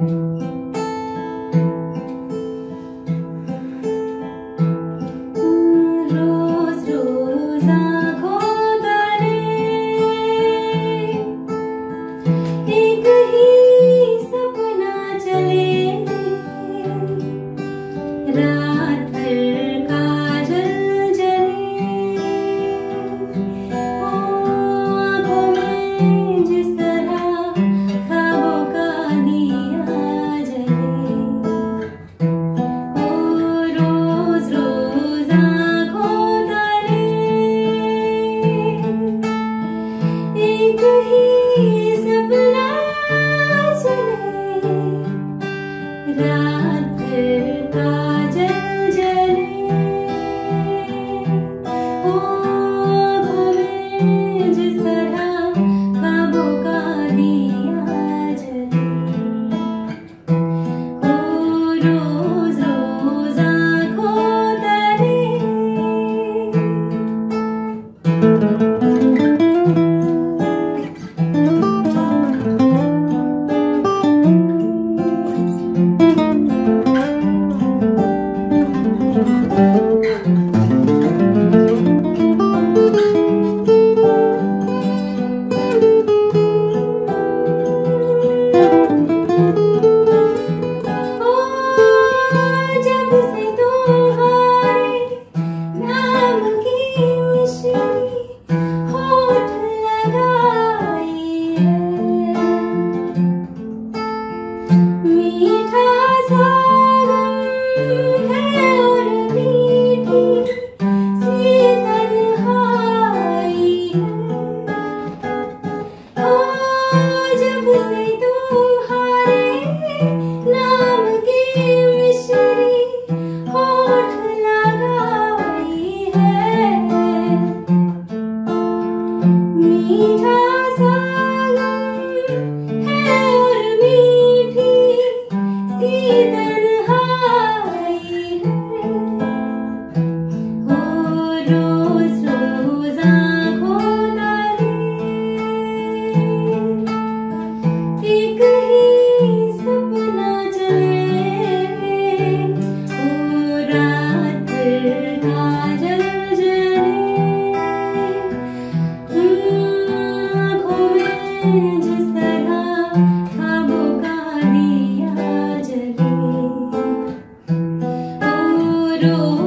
मीठा you.